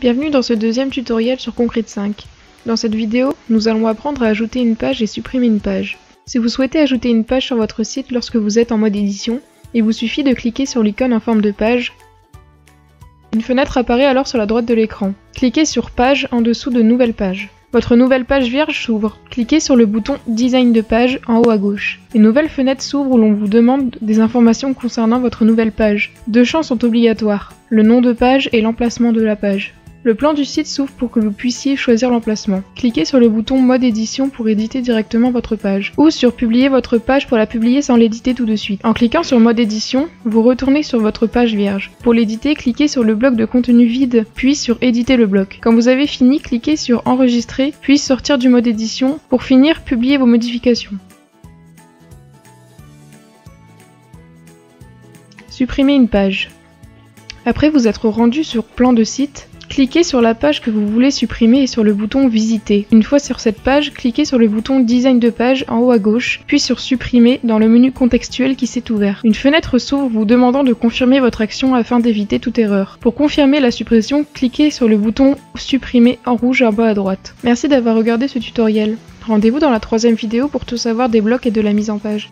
Bienvenue dans ce deuxième tutoriel sur Concrete 5. Dans cette vidéo, nous allons apprendre à ajouter une page et supprimer une page. Si vous souhaitez ajouter une page sur votre site lorsque vous êtes en mode édition, il vous suffit de cliquer sur l'icône en forme de page. Une fenêtre apparaît alors sur la droite de l'écran. Cliquez sur Page en dessous de Nouvelle page. Votre nouvelle page vierge s'ouvre. Cliquez sur le bouton Design de page en haut à gauche. Une nouvelle fenêtre s'ouvre où l'on vous demande des informations concernant votre nouvelle page. Deux champs sont obligatoires, le nom de page et l'emplacement de la page. Le plan du site s'ouvre pour que vous puissiez choisir l'emplacement. Cliquez sur le bouton Mode édition pour éditer directement votre page, ou sur Publier votre page pour la publier sans l'éditer tout de suite. En cliquant sur Mode édition, vous retournez sur votre page vierge. Pour l'éditer, cliquez sur le bloc de contenu vide, puis sur Éditer le bloc. Quand vous avez fini, cliquez sur Enregistrer, puis sortir du mode édition. Pour finir, publier vos modifications. Supprimer une page. Après vous être rendu sur Plan de site, Cliquez sur la page que vous voulez supprimer et sur le bouton Visiter. Une fois sur cette page, cliquez sur le bouton Design de page en haut à gauche, puis sur Supprimer dans le menu contextuel qui s'est ouvert. Une fenêtre s'ouvre vous demandant de confirmer votre action afin d'éviter toute erreur. Pour confirmer la suppression, cliquez sur le bouton Supprimer en rouge en bas à droite. Merci d'avoir regardé ce tutoriel. Rendez-vous dans la troisième vidéo pour tout savoir des blocs et de la mise en page.